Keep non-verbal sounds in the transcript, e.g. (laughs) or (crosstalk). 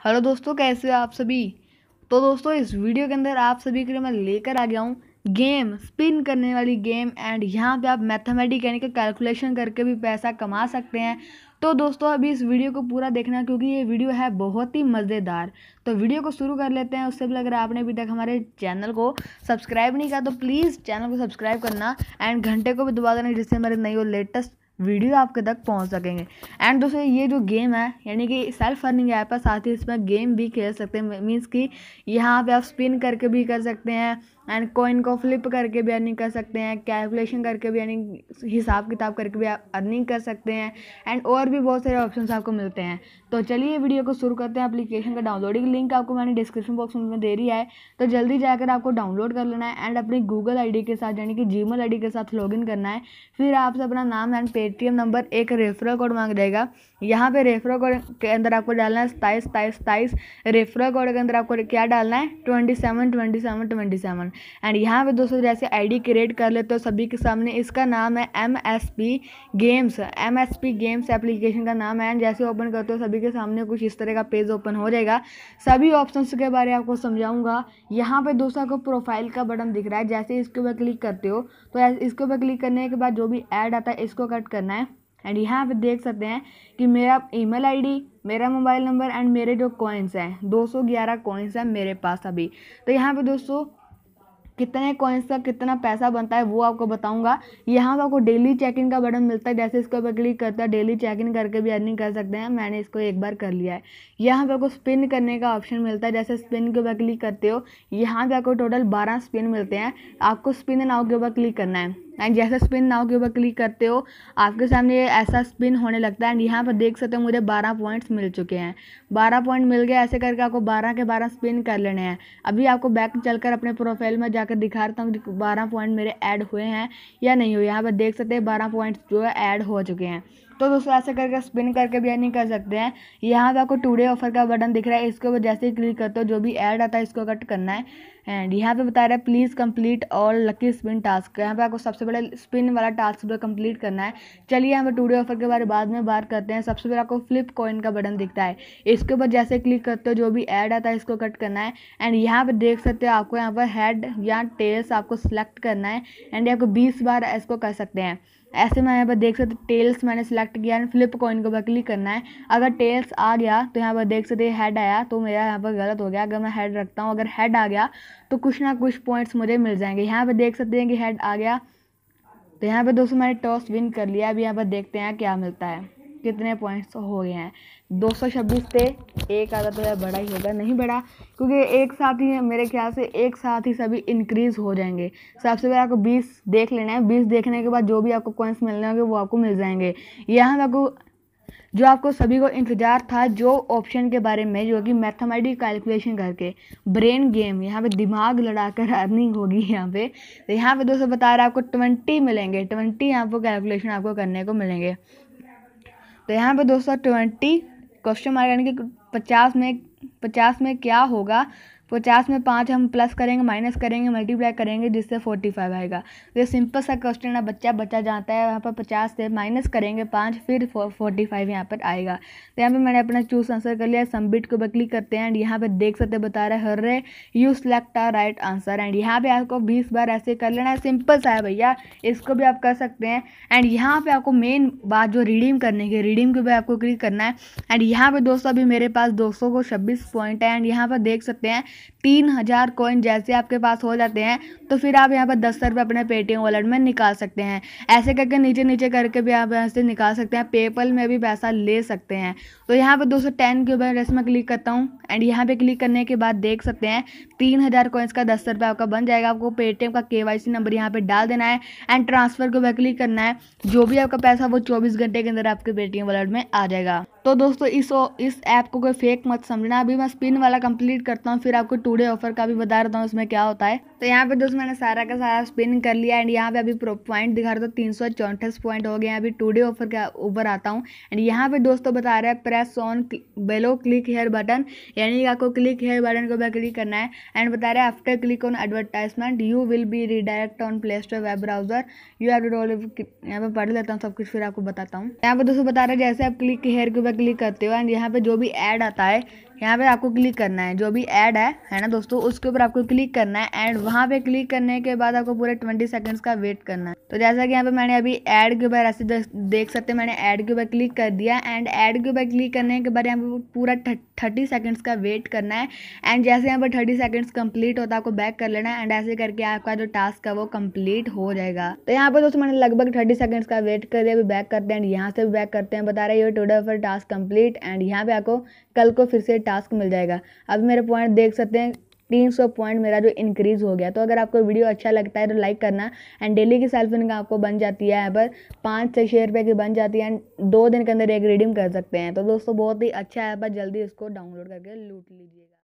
Hello दोस्तों, कैसे हो आप सभी? तो दोस्तों, इस वीडियो के अंदर आप सभी के लिए मैं लेकर आ गया हूँ गेम स्पिन करने वाली गेम एंड यहाँ पे आप मैथमेटिक यानी कि कैलकुलेशन करके भी पैसा कमा सकते हैं। तो दोस्तों, अभी इस वीडियो को पूरा देखना क्योंकि ये वीडियो है बहुत ही मज़ेदार। तो वीडियो को शुरू कर लेते हैं। उससे पहले अगर आपने अभी तक हमारे चैनल को सब्सक्राइब नहीं किया तो प्लीज़ चैनल को सब्सक्राइब करना एंड घंटे को भी दबा देना जिससे हमारे नई और लेटेस्ट वीडियो आपके तक पहुँच सकेंगे। एंड दोस्तों, ये जो गेम है, यानी कि सेल्फ अर्निंग ऐप है, साथ ही इसमें गेम भी खेल सकते हैं। मीन्स कि यहाँ पे आप स्पिन करके भी कर सकते हैं। एंड कॉइन को फ्लिप करके भी अर्निंग कर सकते हैं कैलकुलेशन करके भी अर्निंग हिसाब किताब करके भी आप अर्निंग कर सकते हैं एंड और भी बहुत सारे ऑप्शन आपको मिलते हैं। तो चलिए वीडियो को शुरू करते हैं। एप्लीकेशन का डाउनलोडिंग लिंक आपको मैंने डिस्क्रिप्शन बॉक्स में दे रही है। तो जल्दी जाकर आपको डाउनलोड कर लेना है एंड अपनी गूगल आईडी के साथ, यानी कि जी मेल के साथ लॉगिन करना है। फिर आपसे अपना नाम एंड पेटीएम नंबर एक रेफरल कोड मांग देगा यहाँ पे रेफरल कोड के अंदर आपको डालना है सताईस सताईस सताईस रेफरल कोड के अंदर आपको क्या डालना है? Twenty seven twenty seven twenty seven and यहाँ पे दोस्तों जैसे आईडी क्रिएट कर लेते हो सभी के सामने, इसका नाम है M S P games M S P games application का नाम है। एंड जैसे ओपन करते हो सभी के सामने, कुछ इस तरह का पेज ओपन हो जाएगा। सभी ऑप्शन के बारे में आपको समझाऊँगा। यहाँ पे दोस्तों को प्रोफ़ाइल का बटन दिख रहा है। जैसे इसके ऊपर क्लिक करते हो तो इसके ऊपर क्लिक करने के बाद जो भी ऐड आता है, इसको कट करना है। एंड यहाँ पे देख सकते हैं कि मेरा ईमेल आईडी मेरा मोबाइल नंबर एंड मेरे जो कॉइन्स हैं 211 सौ कॉइन्स हैं मेरे पास अभी। तो यहाँ पे दोस्तों कितने कॉइन्स का कितना पैसा बनता है वो आपको बताऊँगा। यहाँ पर आपको डेली चेक इन का बटन मिलता है, जैसे इसके ऊपर क्लिक करता है डेली चेक इन करके भी अर्निंग कर सकते हैं। मैंने इसको एक बार कर लिया है। यहाँ पर आपको स्पिन करने का ऑप्शन मिलता है, जैसे स्पिन के ऊपर क्लिक करते हो, यहाँ पर आपको टोटल बारह स्पिन मिलते हैं। आपको स्पिन नाव के ऊपर क्लिक करना है। एंड जैसे स्पिन नाव के ऊपर क्लिक करते हो, आपके सामने ऐसा स्पिन होने लगता है। एंड यहाँ पर देख सकते हो मुझे बारह पॉइंट्स मिल चुके हैं। बारह पॉइंट मिल गए, ऐसे करके आपको बारह के बारह स्पिन कर लेने हैं। अभी आपको बैक चलकर अपने प्रोफ़ाइल में जाकर दिखा रहा हूँ बारह पॉइंट मेरे ऐड हुए हैं या नहीं हुए। यहाँ पर देख सकते हैं बारह पॉइंट्स जो है ऐड हो चुके हैं। तो दोस्तों, ऐसे करके स्पिन करके भी अर्निंग कर सकते हैं। यहाँ पे आपको टूडे ऑफ़र का बटन दिख रहा है, इसके ऊपर जैसे ही क्लिक करते हो, जो भी ऐड आता है, इसको कट करना है। एंड यहाँ पे बता रहा है please complete all lucky spin task यहाँ पे आपको सबसे पहले स्पिन वाला टास्क जो कंप्लीट करना है। चलिए पे टूडे ऑफ़र के बारे बाद में बात करते हैं। सबसे पहले आपको फ्लिप कॉइन का बटन दिखता है। इसके ऊपर जैसे क्लिक करते हो, जो भी ऐड आता है, इसको कट करना है। एंड यहाँ पर देख सकते हो, आपको यहाँ पर हेड या टेल्स आपको सेलेक्ट करना है। एंड आपको बीस बार इसको कर सकते हैं। ऐसे में यहाँ पर देख सकते टेल्स मैंने सेलेक्ट किया एंड फ्लिप कॉइन को पर क्लिक करना है। अगर टेल्स आ गया तो यहाँ पर देख सकते हेड आया तो मेरा यहाँ पर गलत हो गया। अगर मैं हेड रखता हूँ, अगर हेड आ गया तो कुछ ना कुछ पॉइंट्स मुझे मिल जाएँगे। यहाँ पर देख सकते हैं कि हेड आ गया तो यहाँ पर दोस्तों मैंने टॉस विन कर लिया। अभी यहाँ पर देखते हैं क्या मिलता है। कितने पॉइंट्स हो गए हैं? दो थे, एक आधा तो बड़ा ही होगा, नहीं बड़ा, क्योंकि एक साथ ही मेरे ख्याल से एक साथ ही सभी इंक्रीज हो जाएँगे। सबसे पहले आपको बीस देख लेना है, बीस देखने के बाद जो भी आपको कॉइन्स मिलने होंगे, वो आपको मिल जाएँगे। यहाँ आपको, जो आपको सभी को इंतज़ार था, जो ऑप्शन के बारे में, जो कि मैथमेटिक कैलकुलेशन करके ब्रेन गेम यहाँ पे दिमाग लड़ाकर (laughs) अर्निंग होगी यहाँ पे। तो यहाँ पे दोस्तों बता रहा है आपको ट्वेंटी मिलेंगे ट्वेंटी पर कैलकुलेशन आपको करने को मिलेंगे। तो यहाँ पे दोस्तों ट्वेंटी क्वेश्चन मार्क यानी कि पचास में पचास में क्या होगा? पचास में पाँच हम प्लस करेंगे माइनस करेंगे मल्टीप्लाई करेंगे, जिससे फोर्टी फाइव आएगा। ये सिंपल सा क्वेश्चन है, बच्चा बच्चा जानता है, यहाँ पर पचास से माइनस करेंगे पाँच, फिर फोर्टी फाइव यहाँ पर आएगा। तो यहाँ पे मैंने अपना चूज़ आंसर कर लिया सबमिट को क्लिक करते हैं एंड यहाँ पे देख सकते बता रहे हर रे you select a right answer and यहाँ पर आपको बीस बार ऐसे कर लेना है सिंपल सा है भैया, इसको भी आप कर सकते हैं। एंड यहाँ पर आपको मेन बात जो रिडीम करने की रिडीम के भी आपको क्लिक करना है। एंड यहाँ पर दोस्तों, अभी मेरे पास दो सौ को छब्बीस पॉइंट है एंड यहाँ पर देख सकते हैं तीन हज़ार कोइन जैसे आपके पास हो जाते हैं तो फिर आप यहाँ पर दस रुपये अपने पेटीएम वॉलेट में निकाल सकते हैं। ऐसे करके नीचे नीचे करके भी आप यहाँ से निकाल सकते हैं पेपल में भी पैसा ले सकते हैं। तो यहाँ पर दो सौ टेन के ऊपर जैसे मैं क्लिक करता हूँ एंड यहाँ पे क्लिक करने के बाद देख सकते हैं, तीन हज़ार कॉइन्स का दस रुपये आपका बन जाएगा। आपको पेटीएम का के नंबर यहाँ पर डाल देना है एंड ट्रांसफ़र के ऊपर क्लिक करना है। जो भी आपका पैसा वो चौबीस घंटे के अंदर आपके पेटीएम वॉलेट में आ जाएगा। तो दोस्तों, इस इस ऐप को कोई फेक मत समझना। अभी मैं स्पिन वाला कंप्लीट करता हूँ, फिर आपको टूडे ऑफ़र का भी बता रहा हूँ, उसमें क्या होता है। तो यहाँ पे दोस्तों, मैंने सारा का सारा स्पिन कर लिया एंड यहाँ पे अभी पॉइंट दिखा रहा था, तीन सौ चौंतीस पॉइंट हो गए अभी टूडे ऑफ़र के ऊपर आता हूँ। एंड यहाँ पे दोस्तों बता रहा है press on below click here button यानी आपको क्लिक हेयर बटन को भी क्लिक करना है। एंड बता रहा है after click on advertisement you will be redirect on Play Store web browser you have यहाँ पे पढ़ लेता हूँ सब कुछ, फिर आपको बताता हूँ। यहाँ पे दोस्तों बता रहा है, जैसे आप क्लिक हेयर के ऊपर क्लिक करते हो एंड यहाँ पे जो भी ऐड आता है यहाँ पे आपको क्लिक करना है। जो भी ऐड है है ना दोस्तों? उसके ऊपर आपको क्लिक करना है एंड वहाँ पे क्लिक करने के बाद आपको पूरे ट्वेंटी सेकंड्स का वेट करना है। तो जैसा कि यहाँ पे मैंने अभी ऐड के ऊपर ऐसे देख सकते हैं, मैंने ऐड के ऊपर क्लिक कर दिया एंड ऐड के ऊपर क्लिक करने के बाद यहाँ पे पूरा थर्टी सेकेंड्स का वेट करना है एंड जैसे यहाँ पर थर्टी सेकेंड्स कंप्लीट होता है, आपको बैक कर लेना है एंड ऐसे करके आपका जो टास्क है वो कंप्लीट हो जाएगा। तो यहाँ पर दोस्तों मैंने लगभग थर्टी सेकेंड्स का वेट कर दिया, अभी बैक करते हैं एंड यहाँ से भी बैक करते हैं। बता रहे हैं today for task complete and यहाँ पे आपको कल को फिर से टास्क मिल जाएगा। अभी मेरे पॉइंट देख सकते हैं, तीन सौ पॉइंट मेरा जो इंक्रीज़ हो गया। तो अगर आपको वीडियो अच्छा लगता है तो लाइक करना। एंड डेली की सेल्फ इनकम आपको बन जाती है यहाँ पर। पाँच से छः रुपये की बन जाती है। एंड दो दिन के अंदर एक रिडीम कर सकते हैं। तो दोस्तों, बहुत ही अच्छा ऐप है जल्दी इसको डाउनलोड करके लूट लीजिए